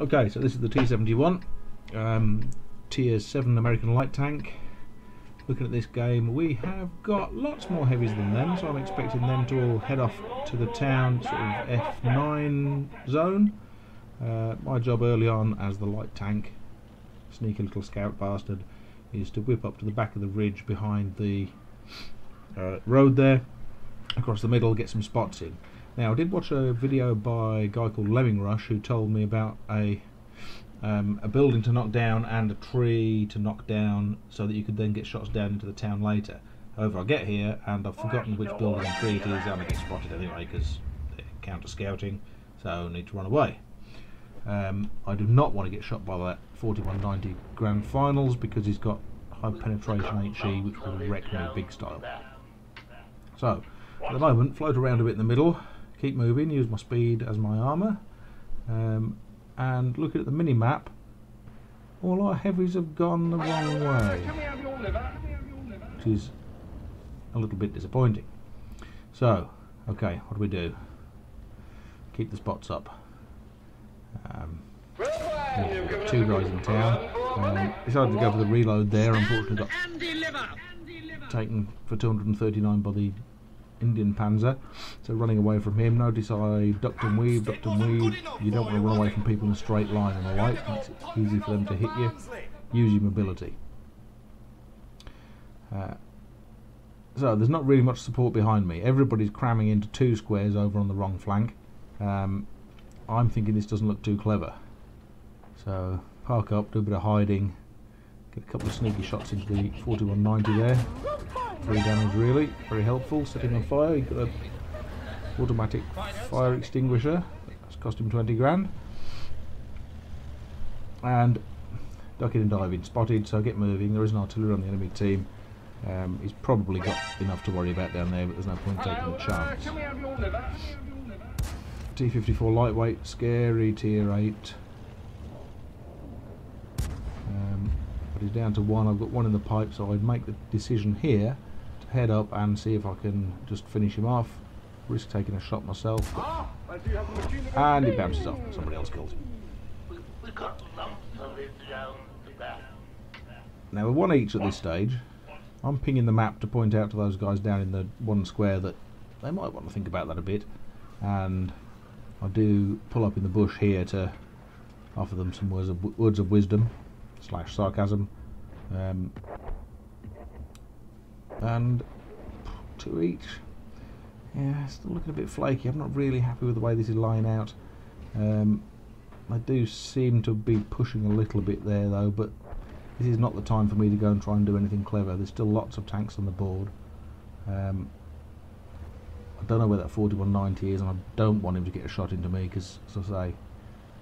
Okay, so this is the T71, um, Tier 7 American light tank. Looking at this game, we have got lots more heavies than them, so I'm expecting them to all head off to the town sort of F9 zone. Uh, my job early on as the light tank, sneaky little scout bastard, is to whip up to the back of the ridge behind the uh, road there, across the middle, get some spots in. Now, I did watch a video by a guy called Lemming Rush who told me about a um, a building to knock down and a tree to knock down so that you could then get shots down into the town later. However, I get here and I've forgotten which building and tree it is and I get spotted anyway because counter scouting, so I need to run away. Um, I do not want to get shot by that 4190 Grand Finals because he's got high penetration HE which will wreck me big style. So, at the moment, float around a bit in the middle, keep moving, use my speed as my armour, um, and looking at the mini map, all our heavies have gone the wrong way, which is a little bit disappointing. So, okay, what do we do? Keep the spots up. Um, yeah, two guys in town. Um, decided to go for the reload there. Unfortunately, got taken for 239 by the Indian Panzer. So running away from him, notice I ducked and weaved, ducked and weaved. You don't want to run away from people in a straight line on the right, makes it easy for them to hit you. Use your mobility. Uh, so there's not really much support behind me. Everybody's cramming into two squares over on the wrong flank. Um, I'm thinking this doesn't look too clever. So park up, do a bit of hiding, get a couple of sneaky shots into the 4190 there. Three damage really, very helpful. Setting on fire, he got a automatic fire extinguisher. That's cost him 20 grand. And ducking and diving, spotted, so get moving. There is an artillery on the enemy team. Um, he's probably got enough to worry about down there, but there's no point taking a chance. T-54 lightweight, scary, tier 8. Um, but he's down to one. I've got one in the pipe, so I'd make the decision here head up and see if I can just finish him off. Risk taking a shot myself. And he bounces off. Somebody else kills him. Now we're one each at this stage. I'm pinging the map to point out to those guys down in the one square that they might want to think about that a bit. And I do pull up in the bush here to offer them some words of, words of wisdom slash sarcasm. Um, and two each. Yeah, still looking a bit flaky. I'm not really happy with the way this is lying out. Um, I do seem to be pushing a little bit there though, but this is not the time for me to go and try and do anything clever. There's still lots of tanks on the board. Um, I don't know where that 4190 is and I don't want him to get a shot into me because, as I say,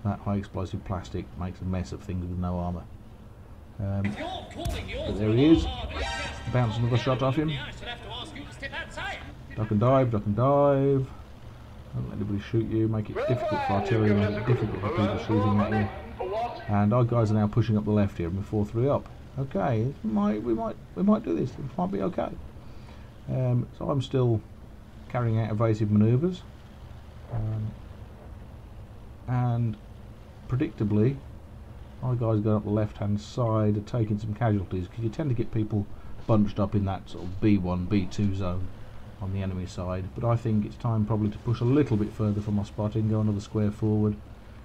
that high explosive plastic makes a mess of things with no armour. Um, but there he is. Bounce another shot off him. Duck and dive, duck and dive. Don't let anybody shoot you. Make it difficult for artillery, make it difficult for people shooting at you. And our guys are now pushing up the left here, and we're four three up. Okay, might, we might we might do this. It might be okay. Um, so I'm still carrying out evasive manoeuvres, um, and predictably our guys going up the left hand side taking some casualties because you tend to get people bunched up in that sort of B1, B2 zone on the enemy side. But I think it's time probably to push a little bit further for my spotting, go another square forward,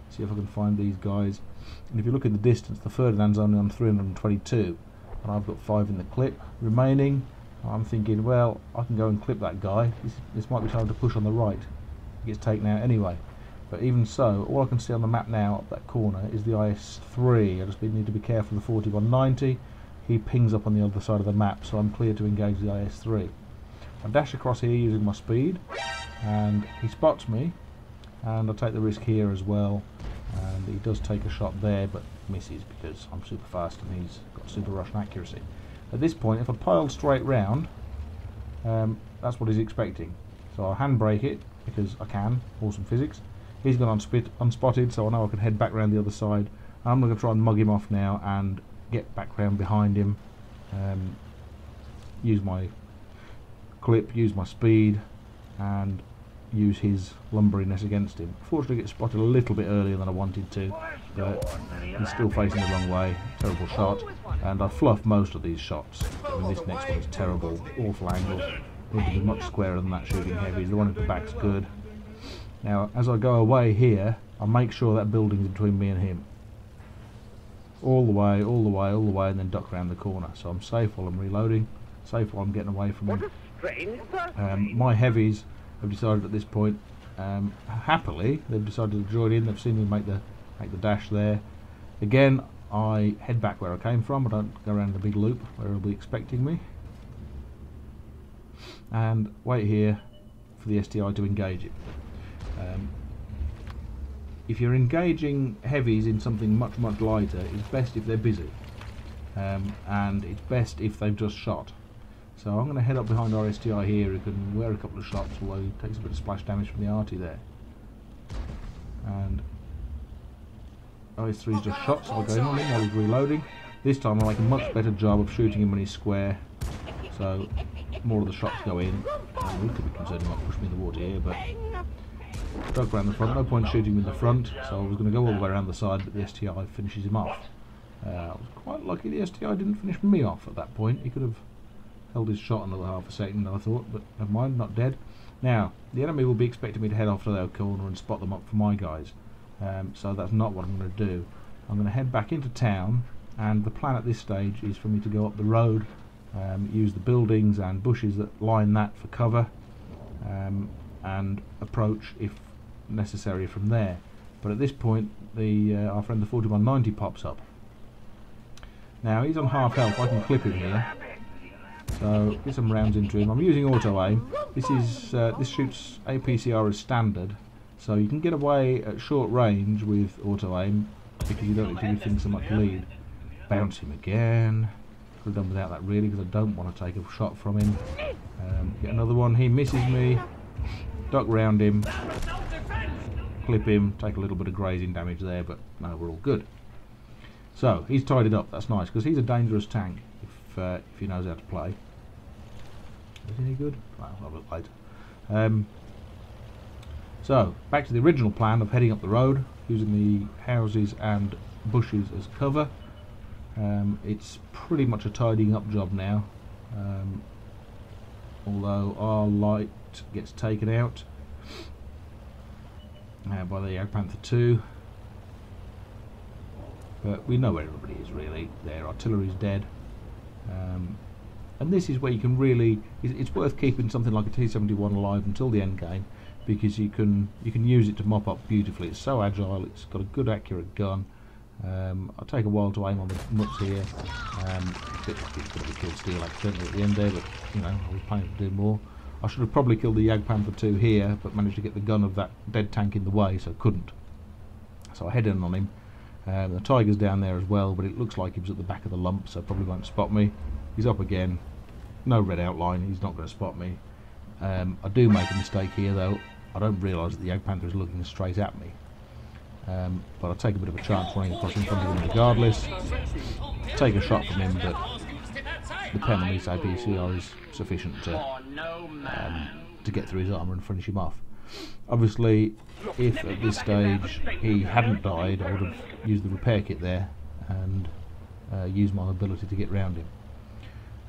see if I can find these guys. And if you look at the distance, the Ferdinand's only on 322, and I've got five in the clip remaining. I'm thinking, well, I can go and clip that guy. This, this might be time to push on the right. He gets taken out anyway. But even so, all I can see on the map now up that corner is the IS-3. I just need to be careful of the 4190. He pings up on the other side of the map, so I'm clear to engage the IS-3. I dash across here using my speed, and he spots me, and I take the risk here as well. And he does take a shot there, but misses because I'm super fast and he's got super Russian accuracy. At this point, if I pile straight round, um, that's what he's expecting. So I'll handbrake it, because I can, awesome physics. He's gone unspotted, so I know I can head back around the other side. I'm going to try and mug him off now and get back round behind him. Um, use my clip, use my speed, and use his lumberiness against him. Fortunately, get spotted a little bit earlier than I wanted to, but he's still facing the wrong way. Terrible shot, and I fluff most of these shots. I mean, this next one is terrible, awful angle. Need to be much squarer than that shooting heavy. The one at the back's good. Now, as I go away here, I make sure that building's between me and him. All the way, all the way, all the way, and then duck around the corner. So I'm safe while I'm reloading, safe while I'm getting away from him. Um, my heavies have decided at this point, um, happily, they've decided to join in. They've seen me make the make the dash there. Again, I head back where I came from. I don't go around the big loop where he'll be expecting me. And wait here for the STI to engage it. Um, if you're engaging heavies in something much much lighter, it's best if they're busy. Um, and it's best if they've just shot. So I'm going to head up behind our STI here who can wear a couple of shots although he takes a bit of splash damage from the arty there. And IS-3's just shot so I'll go in on him while he's reloading. This time I'll make a much better job of shooting him when he's square. So more of the shots go in. Uh, we could concerned he might push me in the water here but Duck around the front, no point shooting in the front, so I was going to go all the way around the side, but the STI finishes him off. Uh, I was quite lucky the STI didn't finish me off at that point. He could have held his shot another half a second, I thought, but never mind, not dead. Now, the enemy will be expecting me to head off to their corner and spot them up for my guys, um, so that's not what I'm going to do. I'm going to head back into town, and the plan at this stage is for me to go up the road, um, use the buildings and bushes that line that for cover, um, and approach if necessary from there. But at this point, the uh, our friend the 4190 pops up. Now he's on half health. I can clip him here. So get some rounds into him. I'm using auto aim. This is uh, this shoots APCR as standard, so you can get away at short range with auto aim because you don't need to give things so much lead. Bounce him again. Could have done without that really because I don't want to take a shot from him. Um, get another one. He misses me. Duck round him. Clip him. Take a little bit of grazing damage there, but no, we're all good. So he's tied it up. That's nice because he's a dangerous tank if uh, if he knows how to play. Is he any good? Well, I'll look later. Um, so back to the original plan of heading up the road using the houses and bushes as cover. Um, it's pretty much a tidying up job now. Um, although our light gets taken out uh, by the Jagdpanther 2 but we know where everybody is really. Their artillery's dead. Um, and this is where you can really it's worth keeping something like a T71 alive until the end game because you can you can use it to mop up beautifully. It's so agile it's got a good accurate gun um, I'll take a while to aim on the nuts here um, it's going to be killed steel accidentally at the end there but you know I was planning to do more I should have probably killed the Jagdpanther 2 here, but managed to get the gun of that dead tank in the way, so couldn't. So I head in on him. Um, the Tiger's down there as well, but it looks like he was at the back of the lump, so probably won't spot me. He's up again. No red outline, he's not going to spot me. Um, I do make a mistake here, though. I don't realise that the Jagdpanther is looking straight at me. Um, but I take a bit of a chance running across in front of him regardless. Take a shot from him, but the pen on his APCR is sufficient to um, to get through his armour and finish him off. Obviously, if at this stage he hadn't died, I would have used the repair kit there and uh, used my ability to get round him.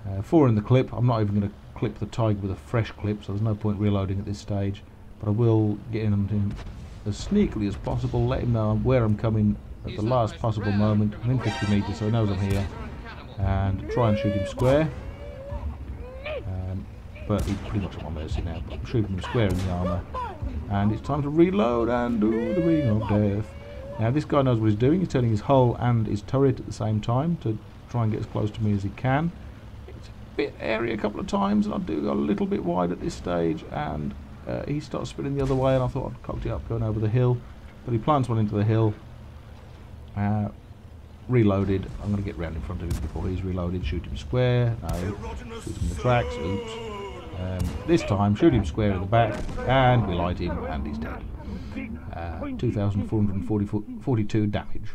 Uh, four in the clip. I'm not even going to clip the Tiger with a fresh clip, so there's no point reloading at this stage. But I will get in as sneakily as possible, let him know where I'm coming at the last possible moment. I'm in 50 metres, so he knows I'm here. And try and shoot him square um, but he's pretty much at my mercy now. I'm shooting him square in the armour. And it's time to reload and do the ring of death. Now this guy knows what he's doing. He's turning his hull and his turret at the same time to try and get as close to me as he can. It's a bit airy a couple of times and I do go a little bit wide at this stage and uh, he starts spinning the other way and I thought I'd cocked it up going over the hill. But he plants one into the hill. Uh, reloaded. I'm going to get round in front of him before he's reloaded. Shoot him square. No. Shoot him in the tracks. Oops. Um, this time, shoot him square in the back, and we light him, and he's dead. Uh, 2,442 damage.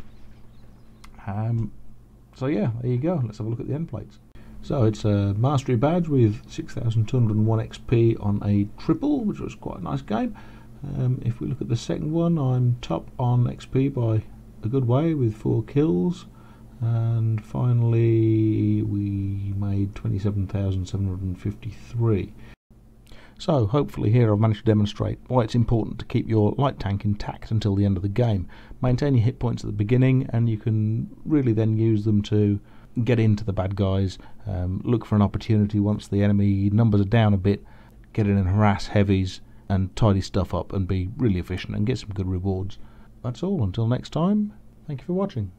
Um, so yeah, there you go. Let's have a look at the end plates. So it's a mastery badge with 6,201 XP on a triple, which was quite a nice game. Um, if we look at the second one, I'm top on XP by a good way with four kills. And finally, we made 27,753. So hopefully here I've managed to demonstrate why it's important to keep your light tank intact until the end of the game. Maintain your hit points at the beginning and you can really then use them to get into the bad guys, um, look for an opportunity once the enemy numbers are down a bit, get in and harass heavies and tidy stuff up and be really efficient and get some good rewards. That's all. Until next time, thank you for watching.